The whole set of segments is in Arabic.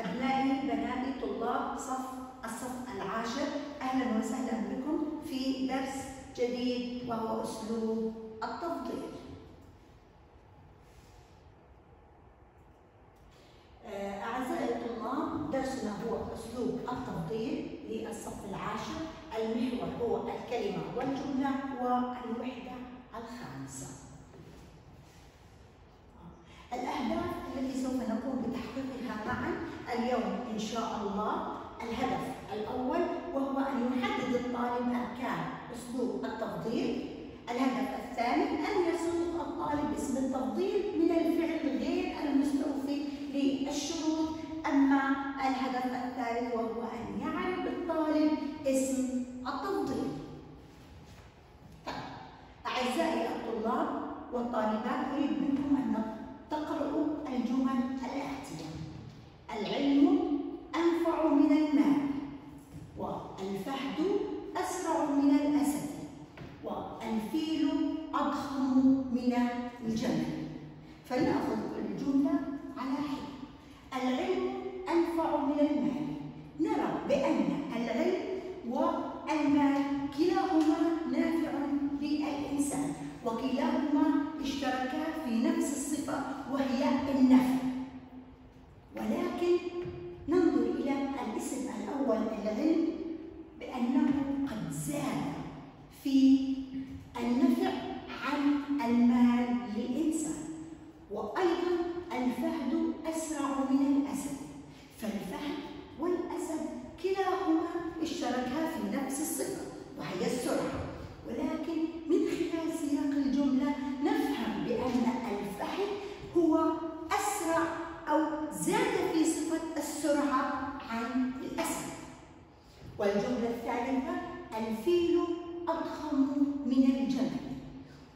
أبنائي بناتي طلاب صف الصف العاشر. أهلا وسهلا بكم في درس جديد وهو أسلوب التفضيل. آه، أعزائي الطلاب درسنا هو أسلوب التفضيل للصف العاشر. المحور هو الكلمة والجملة والوحدة الخامسة. الأهداف التي سوف نقوم بتحقيقها معا اليوم إن شاء الله. الهدف الأول وهو أن يحدد الطالب أركان أسلوب التفضيل. الهدف الثاني أن يسوق الطالب اسم التفضيل من الفعل غير المستوفي للشروط. أما الهدف الثالث وهو أن يعرف الطالب اسم التفضيل. طيب. أعزائي الطلاب والطالبات أريد منكم أن تقرأوا الجمل الآتية العلم أنفع من المال والفهد أسرع من الأسد والفيل أضخم من الجمل. فلنأخذ الجملة على حين العلم أنفع من المال. نرى بأن العلم والمال كلاهما نافع للإنسان وكلاهما اشتركا في نفس الصفة وهي النفع ولكن ننظر إلى الاسم الأول العلم بأنه قد زاد في النفع عن المال للإنسان وأيضا الفهد أسرع من الأسد فالفهد والأسد كلاهما اشتركا في نفس الصفة وهي السرعة ولكن من خلال سياق الجملة نفهم بأن الفهد هو أسرع أو زاد في صفة السرعة عن الأسد والجملة الثالثة الفيل أضخم من الجمل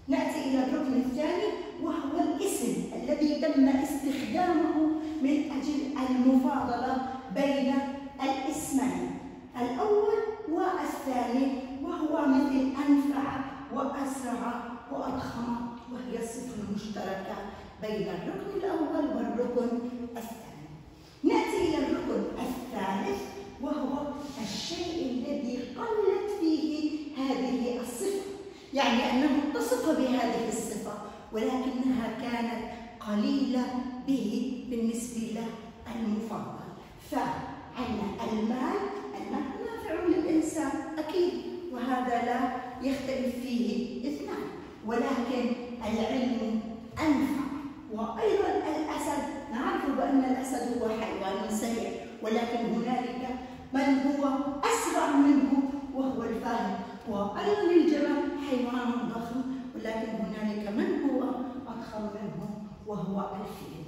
نأتي إلى الركن الثاني وهو الاسم الذي تم استخدامه من أجل المفاضلة بين الاسمين. الأول والثاني وهو مثل أنفع وأسرع وأضخم وهي الصفة المشتركة بين الركن الأول والركن الثاني. نأتي إلى الركن الثالث وهو الشيء الذي قلت فيه هذه الصفة. يعني أنه اتصف بهذه الصفة ولكنها كانت قليلة به بالنسبة للمفضل فعندنا المال المال نافع للإنسان أكيد. وهذا لا يختلف فيه إثنان. ولكن العلم أنفع. وأيضا الأسد نعرف بأن الأسد هو حيوان سريع. ولكن هنالك من هو أسرع منه وهو الفهد وأيضا الجمل حيوان ضخم. ولكن هنالك من هو أضخم منه وهو الفيل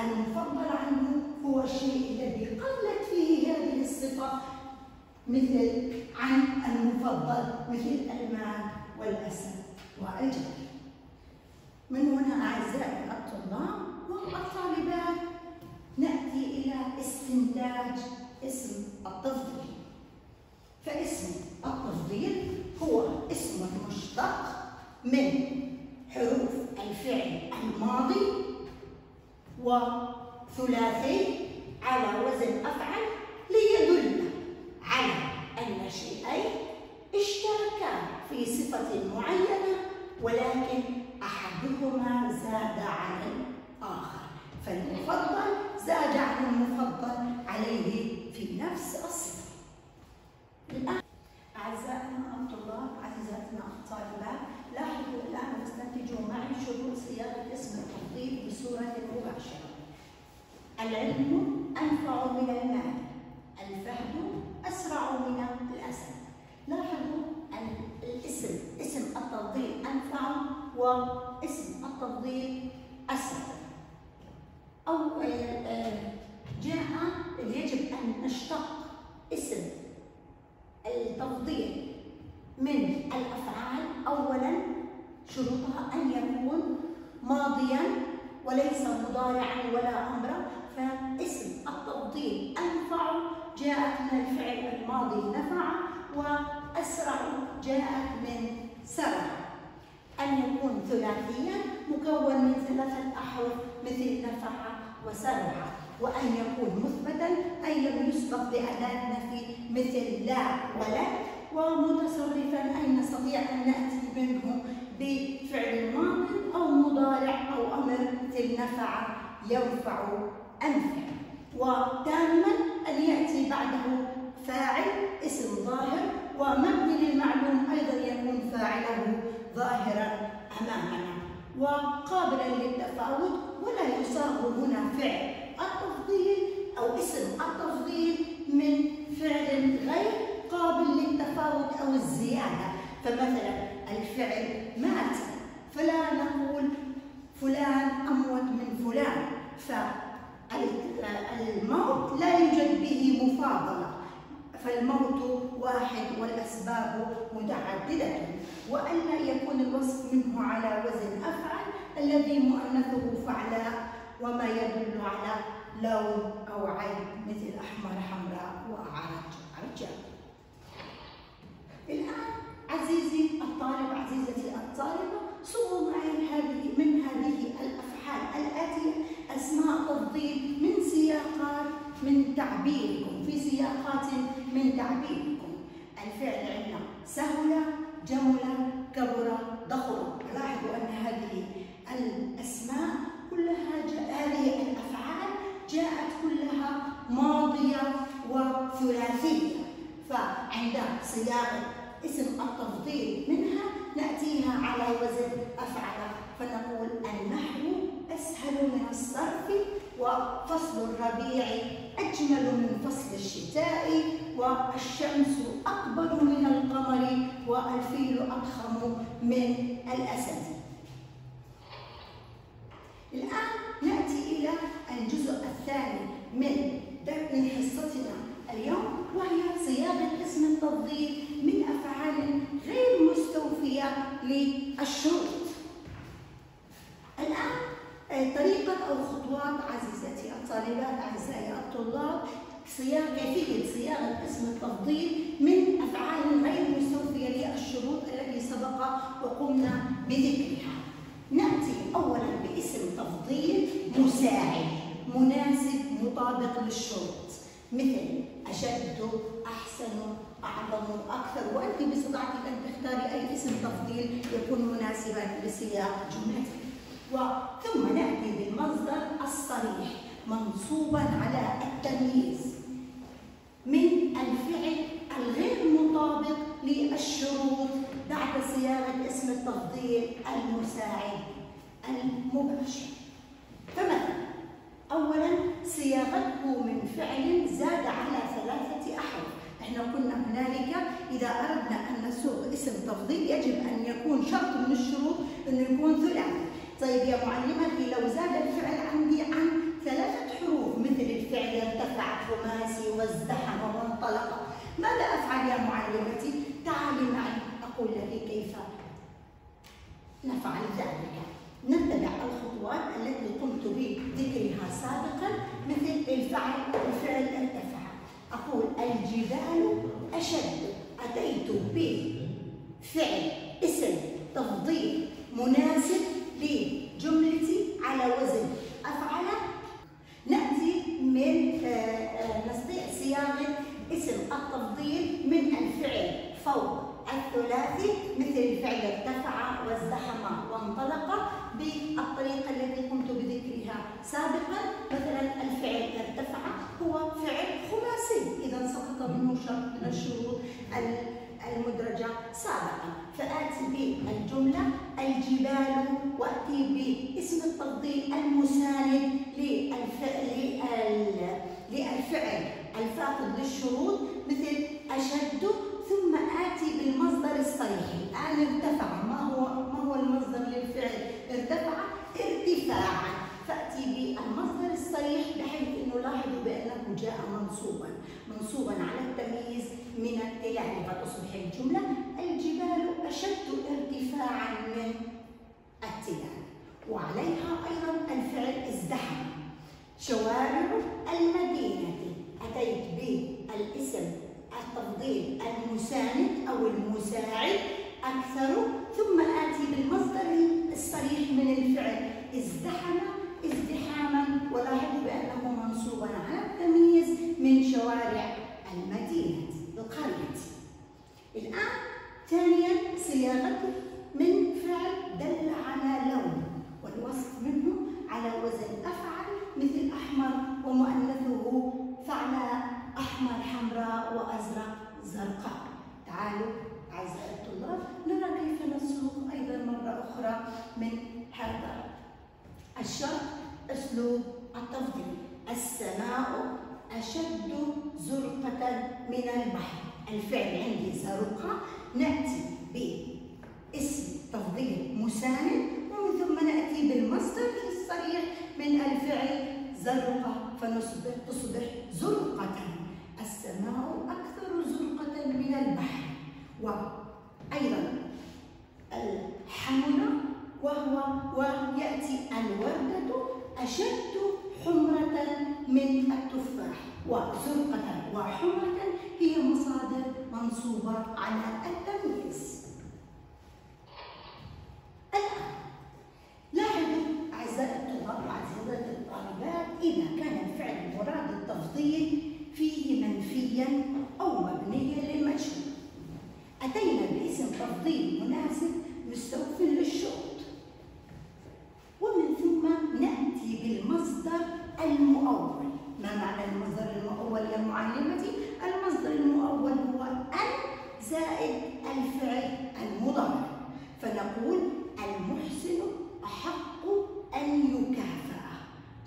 فالمفضل عنه هو الشيء الذي قلت فيه هذه الصفة مثل عن المفضل مثل المال والأسد والجبل من هنا أعزائي الطلاب والطالبات نأتي إلى استنتاج اسم التفضيل. فاسم التفضيل هو اسم مشتق من حروف الفعل الماضي وثلاثي على وزن أفعل ليدل على أن شيئين اشتركا في صفة معينة ولكن أحدهما زاد على الآخر. فالمفضل زاد عن المفضل عليه في نفس الصفة الآن أعزائنا الطلاب عزيزاتنا الطالبات لاحظوا الآن واستنتجوا معي شروط صياغة اسم التفضيل بصورة مباشرة العلم أنفع من المال الفهد أسرع من الأسد. لاحظوا الاسم اسم التفضيل أنفع واسم التفضيل أسرع. أو آه، آه، جاء يجب أن نشتق اسم التفضيل من الأفعال. أولا شروطها أن يكون ماضيا وليس مضارعا ولا أمرا فاسم التفضيل أنفع من الفعل الماضي نفع وأسرع جاءت من سرع. أن يكون ثلاثيا مكون من ثلاثة أحرف مثل نفع وسرع وأن يكون مثبتا أي يسبق بأداة نفي مثل لا ولا ومتصرفا أي نستطيع أن نأتي منه بفعل ماض أو مضارع أو أمر مثل نفع ينفع أنفع. وتاما ومبني للمعلوم أيضا يكون فاعله ظاهرا أمامنا. وقابلا للتفاوت ولا يصاب هنا فعل التفضيل أو اسم التفضيل من فعل غير قابل للتفاوت أو الزيادة. فمثلا الفعل مات فلا نقول فلان أموت من فلان. فالموت لا يوجد به مفاضلة فالموت واحد والأسباب متعددة. وألا يكون الوصف منه على وزن أفعل الذي مؤنثه فعلاء وما يدل على لون أو عين مثل أحمر حمراء وأعرج عرجاء الآن عزيزي الطالب عزيزتي الطالبة صوروا معي هذه من هذه الأفعال الآتية أسماء تفضيل من سياقات من تعبيركم في سياقات من تعبيركم الفعل عندنا سهل جمل كبر ضخم لاحظوا أن هذه الأسماء كلها هذه الأفعال جاءت كلها ماضية وثلاثية. فعند صياغة اسم التفضيل منها نأتيها على وزن أفعل. فنقول النحو أسهل من الصرف وفصل الربيع. أجمل من فصل الشتاء والشمس أكبر من القمر والفيل أضخم من الأسد الآن نأتي إلى الجزء الثاني من من حصتنا اليوم وهي صياغة اسم التفضيل من أفعال غير مستوفية للشروط. الآن طريقة أو خطوات عزيزتي. الطالبات أعزائي الطلاب صياغة كيفية صياغة اسم التفضيل من أفعال غير مستوفية للشروط التي سبق وقمنا بذكرها. نأتي أولا باسم تفضيل مساعد مناسب مطابق للشروط. مثل أشد أحسن أعظم أكثر. وأنت باستطاعتك أن تختاري أي اسم تفضيل يكون مناسبا لسياق جملتك. وثم نأتي بالمصدر الصريح منصوبا على التمييز. من الفعل الغير مطابق للشروط بعد صياغة اسم التفضيل المساعد المباشر. فمثلا أولا صياغته من فعل زاد على ثلاثة أحرف. إحنا قلنا هنالك إذا أردنا أن نسوق اسم تفضيل يجب أن يكون شرط من الشروط أنه يكون ثلاثي طيب يا معلمتي لو زاد الفعل عندي عن ثلاثة حروف مثل الفعل ارتفع خماسي وازدحم وانطلق. ماذا أفعل يا معلمتي؟ تعالي معي أقول لك كيف نفعل ذلك. نتبع الخطوات التي قمت بذكرها سابقا مثل الفعل الفعل ارتفع. أقول الجبال أشد. أتيت بفعل اسم تفضيل مناسب لجملتي على وزن أفعل نأتي من آه، آه، نستطيع صياغة اسم التفضيل من الفعل فوق الثلاثي مثل الفعل ارتفع وازدحم وانطلق بالطريقة التي قمت بذكرها سابقا مثلا الفعل ارتفع هو فعل خماسي إذا سقط منه شرط من الشروط المدرجة سابقا فآتي بالجملة الجبال وأتي باسم التفضيل المساند للفعل للفعل. الفاقد للشروط مثل أشد ثم آتي بالمصدر الصريح. الآن ارتفع. ما هو ما هو المصدر للفعل؟ ارتفع ارتفاعا. فأتي بالمصدر الصريح بحيث أنه لاحظوا بأنه جاء منصوبا. منصوبا على التمييز من التلال فتصبح الجملة الجبال أشد ارتفاعا من التلال وعليها أيضا الفعل ازدحم. شوارع المدينة. أتيت بالاسم التفضيل المساند أو المساعد أكثر. ثم آتي بالمصدر الصريح من الفعل. ازدحم ازدحاما. ولاحظوا بأنه منصوبا على التمييز من شوارع المدينة القرية الآن ثانيا صياغته من فعل دل على لون والوصف منه على وزن أفعل مثل أحمر ومؤنثه فعل أحمر حمراء وأزرق زرقاء تعالوا أعزائي الطلاب نرى كيف نسوق أيضا مرة أخرى من هذا الشرط أسلوب التفضيل. السماء أشد زرقة من البحر. الفعل عندي زرقة. نأتي باسم تفضيل مساند ومن ثم نأتي بالمصدر الصريح من الفعل زرقة فنصبح تصبح زرقة. السماء أكثر زرقة من البحر. وأيضا الحمرة وهو ويأتي الوردة أشد حمرة من التفاح وزرقة وحمرة هي مصادر منصوبة على التمييز الآن لاحظوا أعزائي الطلاب وعزيزات الطالبات إذا كان الفعل مراد التفضيل فيه منفيا أو مبنيا للمجهول أتينا باسم تفضيل مناسب مستوف للشروط ومن ثم نأتي بالمصدر المؤول ما معنى المصدر المؤول يا معلمتي؟ المصدر المؤول هو أن زائد الفعل المضارع فنقول المحسن أحق أن يكافأ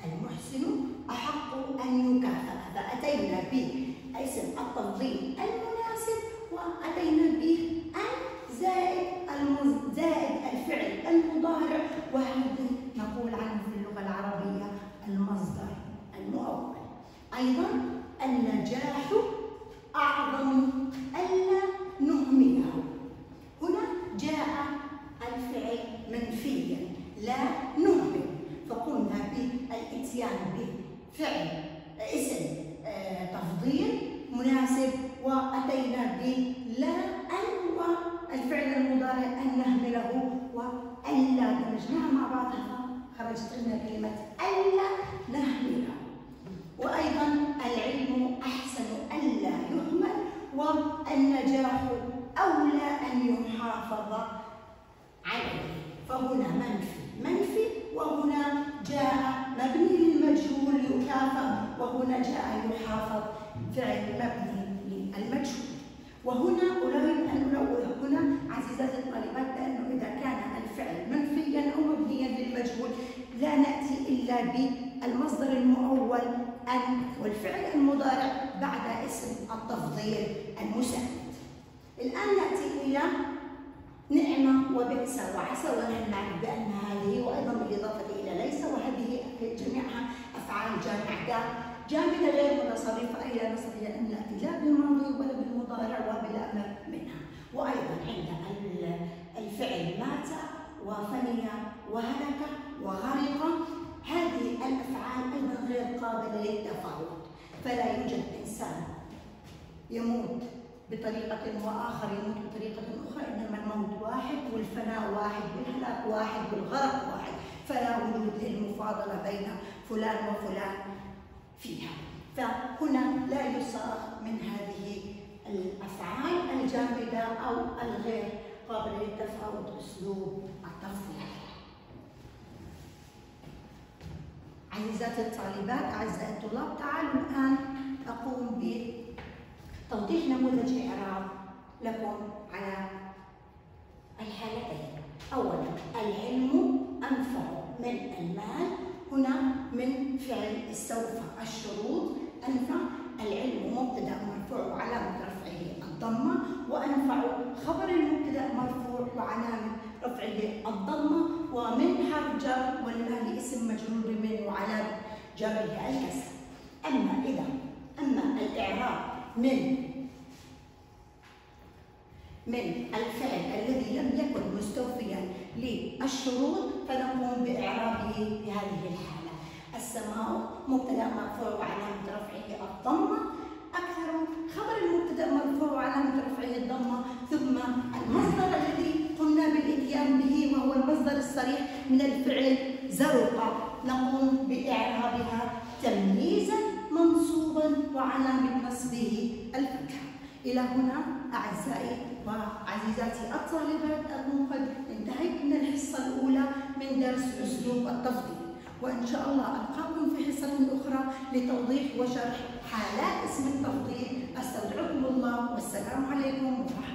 المحسن أحق أن يكافأ فأتينا باسم التفضيل المناسب وأتينا به أن زائد زائد الفعل المضارع وهذا نقول عنه في اللغة العربية المصدر المؤول أيضا النجاح أعظم ألا نهمله. هنا جاء الفعل منفيا لا نهمل. فقلنا بالإتيان بفعل اسم آه، تفضيل مناسب وأتينا بلا أن والفعل المضارع أن نهمله وألا دمجناها مع بعضها خرجت لنا كلمة ألا يحافظ عليه. فهنا منفي. منفي وهنا جاء مبني للمجهول يكافأ وهنا جاء يحافظ فعل مبني للمجهول. وهنا أريد أن أنوه هنا عزيزاتي الطالبات بأنه إذا كان الفعل منفيا أو مبنيا للمجهول لا نأتي إلا بالمصدر المؤول أن والفعل المضارع بعد اسم التفضيل المساعد. الآن نأتي إلى نعمة وبئس وعسى نعرف بأن هذه وأيضا بالإضافة إلى ليس وهذه جميعها أفعال جامعة. جامدة غير متصرفة أي لا نستطيع أن نأتي لا بالماضي ولا بالمضارع وبلا أمر منها. وأيضا عند الفعل مات وفني وهلك وغرق هذه الأفعال أيضا غير قابلة للتفاوض. فلا يوجد إنسان يموت بطريقة وآخر يموت بطريقة أخرى إنما الموت واحد والفناء واحد والهلاك واحد والغرق واحد. فلا وجود للمفاضلة بين فلان وفلان فيها. فهنا لا يصاغ من هذه الأفعال الجامدة أو الغير قابلة للتفاوض أسلوب التفضيل. عزيزاتي الطالبات أعزائي الطلاب تعالوا الآن أقوم بتوضيح نموذج إعراب لكم على الحالتين. أولا العلم أنفع من المال. هنا من فعل استوفى الشروط. أنفع العلم مبتدأ مرفوع وعلامة رفعه الضمة وأنفع خبر المبتدأ مرفوع وعلامة رفعه الضمة. ومن حرف جر والمال اسم مجرور من وعلامة جره الكسر. أما إذا أما الإعراب من. من الفعل الذي لم يكن مستوفيا للشروط فنقوم بإعرابه بهذه الحالة. السماء مبتدأ مرفوع وعلامة رفعه الضمة. أكثر خبر المبتدأ مرفوع وعلامة رفعه الضمة ثم المصدر الذي قمنا بالإتيان به وهو المصدر الصريح من الفعل زرق نقوم بإعرابها منصوبا وعلامة نصبه الفتحة إلى هنا أعزائي وعزيزاتي الطالبات أكون قد انتهيت من الحصة الأولى من درس أسلوب التفضيل. وإن شاء الله ألقاكم في حصة أخرى لتوضيح وشرح حالات اسم التفضيل. أستودعكم الله والسلام عليكم ورحمة الله